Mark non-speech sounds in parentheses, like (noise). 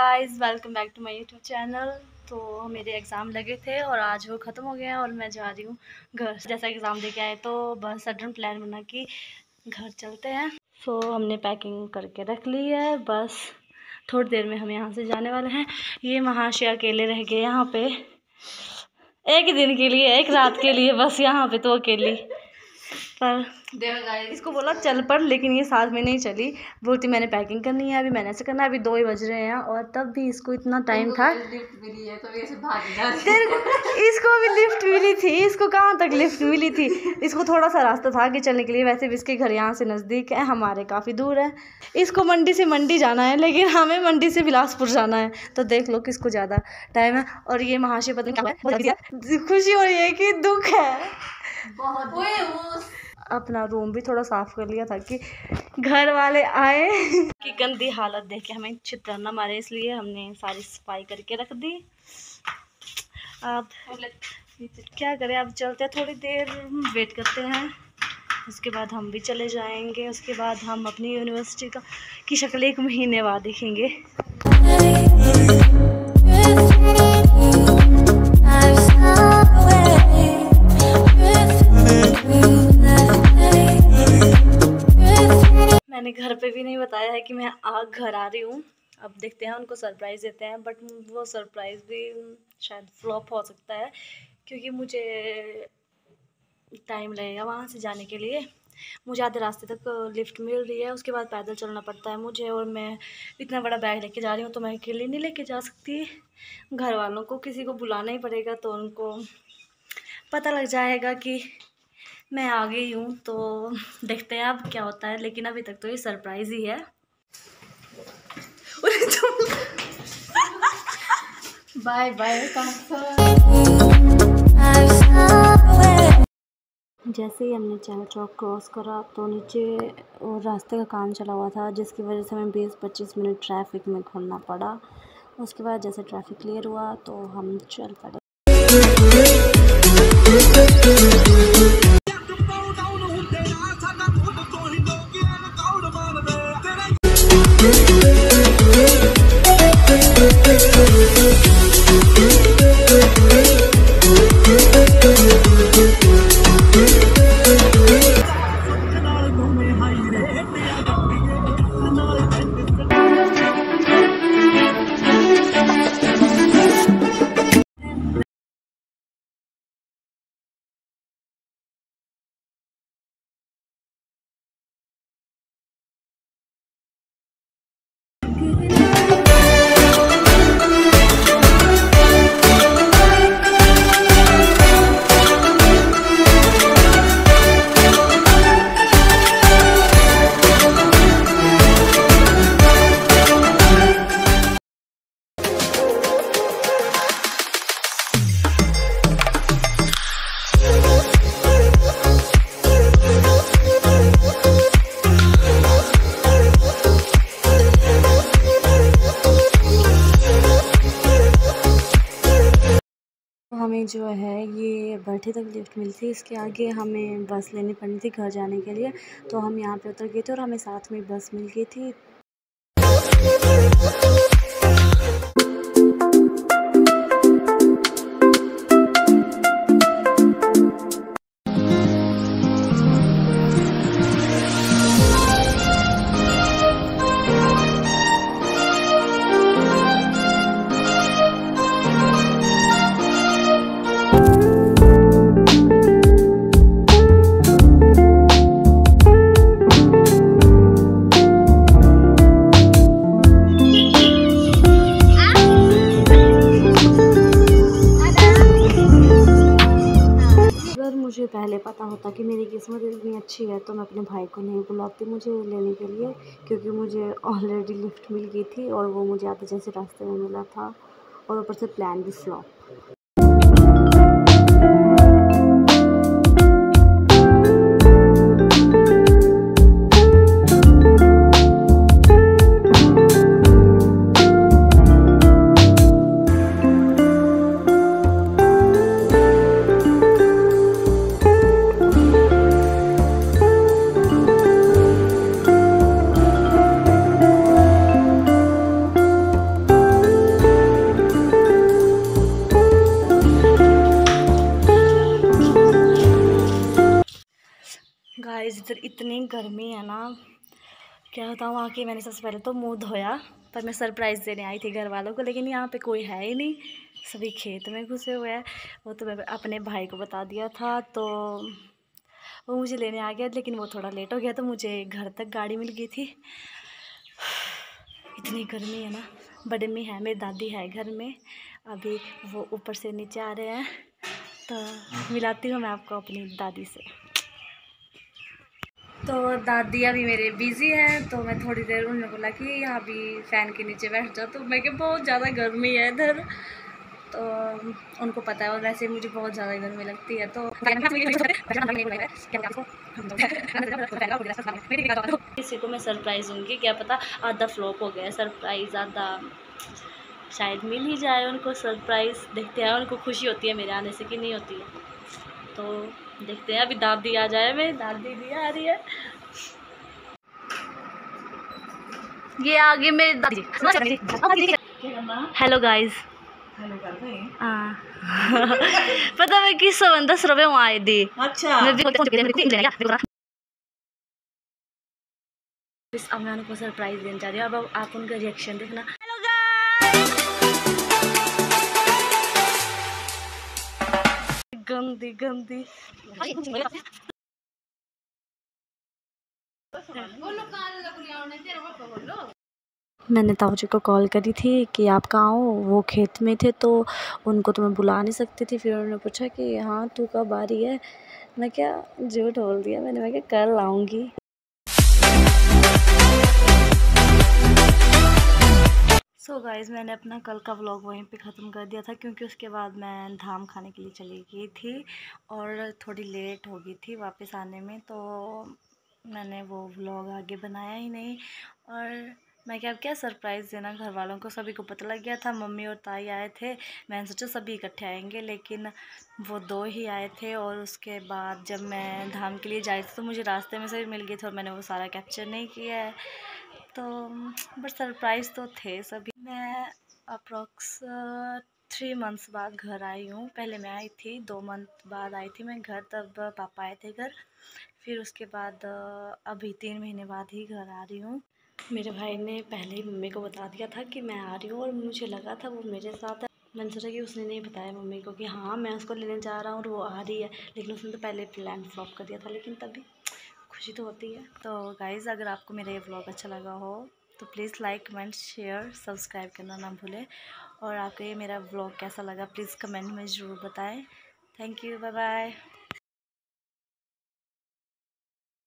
Guys welcome back to my YouTube channel तो मेरे exam लगे थे और आज वो ख़त्म हो गया और मैं जा रही हूँ घर। जैसा एग्ज़ाम दे के आए तो बस सडन प्लान बना कि घर चलते हैं। सो so, हमने पैकिंग करके रख ली है। बस थोड़ी देर में हम यहाँ से जाने वाले हैं। ये महाशय अकेले रह गए यहाँ पे। एक दिन के लिए एक रात के लिए बस यहाँ पे तो अकेली। पर इसको बोला चल पड़ लेकिन ये साथ में नहीं चली। बोलती मैंने पैकिंग करनी है अभी मैंने ऐसे करना है अभी दो ही बज रहे हैं और तब भी इसको इतना टाइम था तेरे इसको भी लिफ्ट मिली थी इसको कहाँ तक लिफ्ट मिली थी? इसको थोड़ा सा रास्ता था आगे चलने के लिए। वैसे भी इसके घर यहाँ से नज़दीक है हमारे काफ़ी दूर है। इसको मंडी से मंडी जाना है लेकिन हमें मंडी से बिलासपुर जाना है। तो देख लो किसको ज़्यादा टाइम है। और ये महाशय पता खुशी हो रही है कि दुख है। बहुत अपना रूम भी थोड़ा साफ़ कर लिया था कि घर वाले आए। कि गंदी हालत देख के हमें चित्र न मारे इसलिए हमने सारी सफ़ाई करके रख दी। अब क्या करें अब चलते हैं थोड़ी देर वेट करते हैं। उसके बाद हम भी चले जाएँगे उसके बाद हम अपनी यूनिवर्सिटी का की शक्ल एक महीने बाद देखेंगे। मैंने घर पे भी नहीं बताया है कि मैं आ घर आ रही हूँ। अब देखते हैं, उनको सरप्राइज़ देते हैं बट वो सरप्राइज़ भी शायद फ्लॉप हो सकता है, क्योंकि मुझे टाइम लगेगा वहाँ से जाने के लिए। मुझे आधे रास्ते तक लिफ्ट मिल रही है, उसके बाद पैदल चलना पड़ता है मुझे और मैं इतना बड़ा बैग लेके जा रही हूँ तो मैं अकेले नहीं लेके जा सकती। घर वालों को किसी को बुलाना ही पड़ेगा तो उनको पता लग जाएगा कि मैं आ गई हूँ तो देखते हैं अब क्या होता है, लेकिन अभी तक तो ये सरप्राइज़ ही है। बाय बाय जैसे ही हमने चैनल चौक क्रॉस करा तो नीचे और रास्ते का काम चला हुआ था, जिसकी वजह से हमें 20-25 मिनट ट्रैफ़िक में घूमना पड़ा। उसके बाद जैसे ट्रैफ़िक क्लियर हुआ तो हम चल पड़े। Thank हमें जो है ये बैठे तक लिफ्ट मिलती इसके आगे हमें बस लेनी पड़नी थी घर जाने के लिए। तो हम यहाँ पे उतर गए थे और हमें साथ में बस मिल गई थी। मुझे पहले पता होता कि मेरी किस्मत इतनी अच्छी है तो मैं अपने भाई को नहीं बुलाती मुझे लेने के लिए, क्योंकि मुझे ऑलरेडी लिफ्ट मिल गई थी और वो मुझे आते जैसे रास्ते में मिला था और ऊपर से प्लान भी फ्लॉप इतनी गर्मी है ना। क्या होता बताऊँ, आके मैंने सबसे पहले तो मुँह धोया, पर मैं सरप्राइज़ देने आई थी घर वालों को, लेकिन यहाँ पे कोई है ही नहीं। सभी खेत में घुसे हुए हैं। वो तो मैं अपने भाई को बता दिया था तो वो मुझे लेने आ गया, लेकिन वो थोड़ा लेट हो गया तो मुझे घर तक गाड़ी मिल गई थी। इतनी गर्मी है ना। बड़े में है, मेरी दादी है घर में। अभी वो ऊपर से नीचे आ रहे हैं तो मिलाती हूँ मैं आपको अपनी दादी से। तो दादी अभी मेरे बिज़ी हैं तो मैं थोड़ी देर उन्होंने बोला कि यहाँ भी फ़ैन के नीचे बैठ जाओ। तो मैं कि बहुत ज़्यादा गर्मी है इधर। तो उनको पता है और वैसे मुझे बहुत ज़्यादा गर्मी लगती है तो (laughs) (laughs) किसी को मैं सरप्राइज़ दूँगी क्या पता आधा फ्लॉप हो गया सरप्राइज़ आधा। शायद मिल ही जाए उनको सरप्राइज़ देखते हैं उनको खुशी होती है मेरे आने से कि नहीं होती है। तो देखते हैं अभी दादी आ जाए मेरी दादी भी आ रही है। ये आगे मेरी दादी। हेलो गाइस हाँ पता मैं किस दस रुपए वहाँ आई दी अच्छा। अब मैं उनको सरप्राइज़ देने जा रही हूँ। अब आप उनका रिएक्शन देखना। गंदी गंदी। मैंने ताऊ जी को कॉल करी थी कि आप कहाँ हो? वो खेत में थे तो उनको तो मैं बुला नहीं सकती थी। फिर उन्होंने पूछा कि हाँ तू कब आ रही है? मैं क्या झूठ बोल दिया? मैंने मैं क्या कल आऊँगी। सो so गाइज़ मैंने अपना कल का व्लॉग वहीं पे ख़त्म कर दिया था क्योंकि उसके बाद मैं धाम खाने के लिए चली गई थी और थोड़ी लेट हो गई थी वापस आने में तो मैंने वो व्लॉग आगे बनाया ही नहीं। और मैं क्या क्या सरप्राइज़ देना घर वालों को सभी को पता लग गया था, मम्मी और ताई आए थे। मैंने सोचा सभी इकट्ठे आएँगे, लेकिन वो दो ही आए थे और उसके बाद जब मैं धाम के लिए जाई थी तो मुझे रास्ते में से मिल गई थी और मैंने वो सारा कैप्चर नहीं किया है। तो बट सरप्राइज़ तो थे सभी। मैं अप्रोक्स थ्री मंथ्स बाद घर आई हूँ। पहले मैं आई थी, दो मंथ बाद आई थी मैं घर, तब पापा आए थे घर। फिर उसके बाद, अभी तीन महीने बाद ही घर आ रही हूँ। मेरे भाई ने पहले ही मम्मी को बता दिया था कि मैं आ रही हूँ और मुझे लगा था वो मेरे साथ मैंने सोचा कि उसने नहीं बताया मम्मी को कि हाँ मैं उसको लेने जा रहा हूँ और वो आ रही है। लेकिन उसने तो पहले प्लान फ्लॉप कर दिया था, लेकिन तभी खुशी तो होती है। तो गाइज़ अगर आपको मेरा ये ब्लॉग अच्छा लगा हो तो please like comment share subscribe करना ना भूलें। और आपको ये मेरा ब्लॉग कैसा लगा प्लीज़ कमेंट में ज़रूर बताएँ। Thank you bye bye